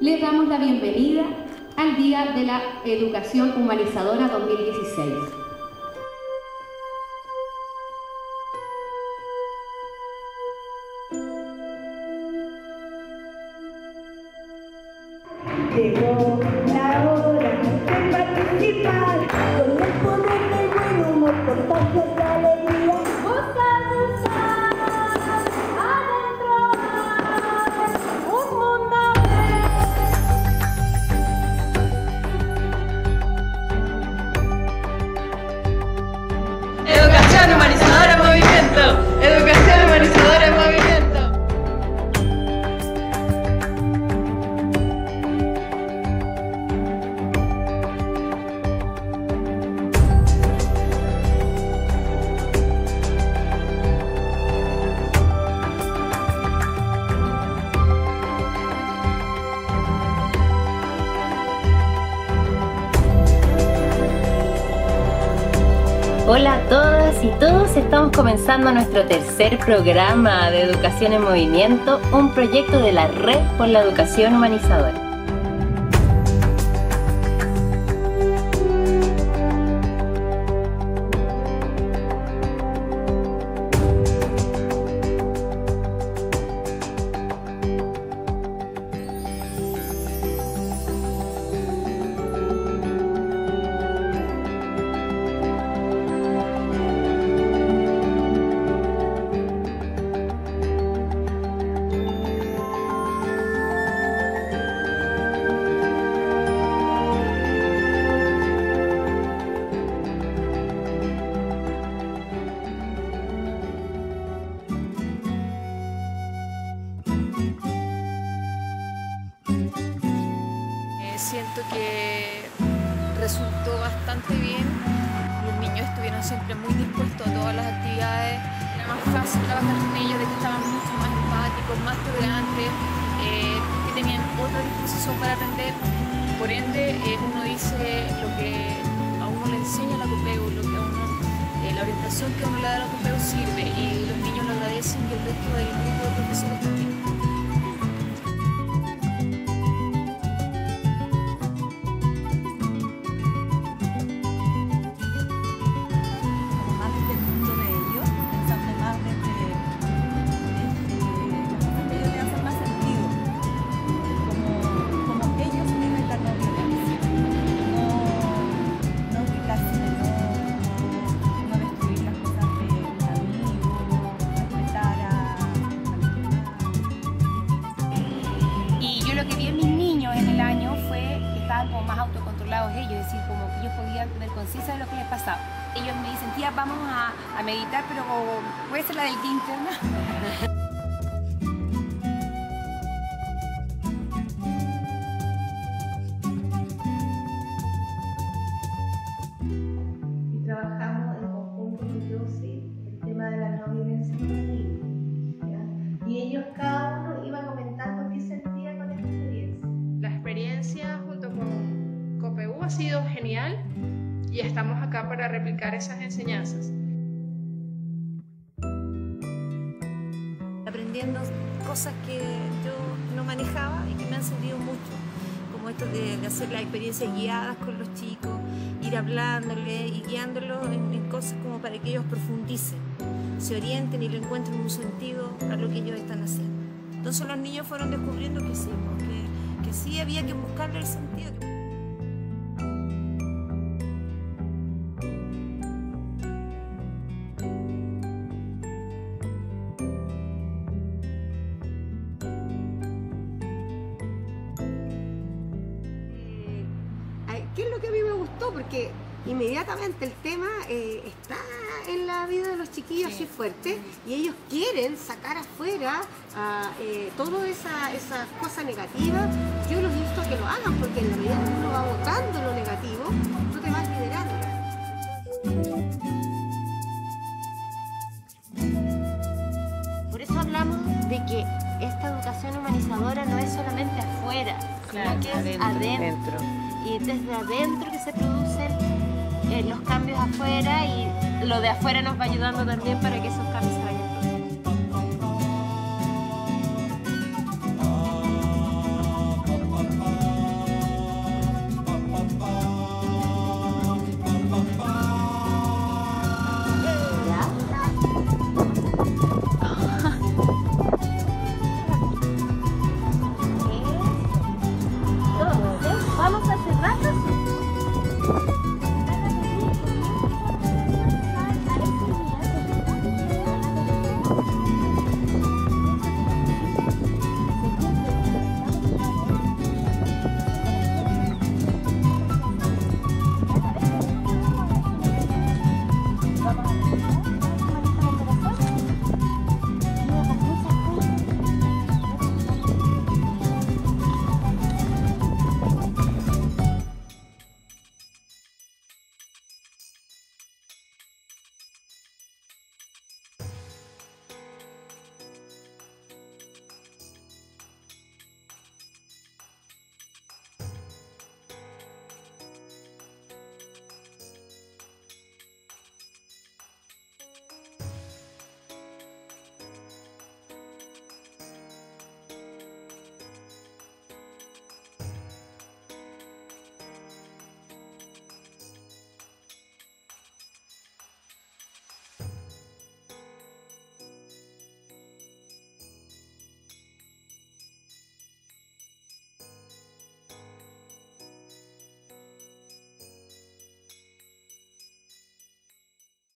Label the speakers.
Speaker 1: les damos la bienvenida al Día de la Educación Humanizadora 2016.
Speaker 2: Llegó
Speaker 3: Hola a todas y todos, estamos comenzando nuestro tercer programa de Educación en Movimiento, un proyecto de la Red por la Educación Humanizadora.
Speaker 4: Eh, siento que resultó bastante bien. Los niños estuvieron siempre muy dispuestos a todas las actividades. Era más fácil trabajar con ellos, de que estaban mucho más empáticos, más tolerantes, eh, que tenían otra disposición para aprender. Por ende, eh, uno dice lo que a uno le enseña la COPEU, lo que a uno, eh, la orientación que a uno le da la COPEU sirve y los niños lo agradecen y el resto del grupo
Speaker 5: conciencia de lo que les pasaba. Ellos me dicen, tía, vamos a, a meditar, pero puede ser la del día interna.
Speaker 6: y trabajamos en conjunto con Josie el tema de la no violencia con los niños. ¿ya? Y ellos cada uno iba comentando qué sentía con esta experiencia.
Speaker 7: La experiencia junto con COPEU ha sido genial y estamos acá para replicar esas enseñanzas.
Speaker 8: aprendiendo cosas que yo no manejaba y que me han servido mucho, como esto de, hacer las experiencias guiadas con los chicos, ir hablándole y guiándolos en, cosas como para que ellos profundicen, se orienten y le encuentren un sentido a lo que ellos están haciendo. Entonces los niños fueron descubriendo que sí, que, que sí había que buscarle el sentido.
Speaker 9: Porque inmediatamente el tema eh, está en la vida de los chiquillos así fuerte y ellos quieren sacar afuera eh, toda esa, esa cosa negativa. Yo los insto a que lo hagan porque en la medida que uno va votando lo negativo, tú te vas liderando.
Speaker 3: Por eso hablamos de que esta educación humanizadora no es solamente afuera, sino que es adentro. Y desde adentro que se producen eh, los cambios afuera y lo de afuera nos va ayudando también para que esos cambios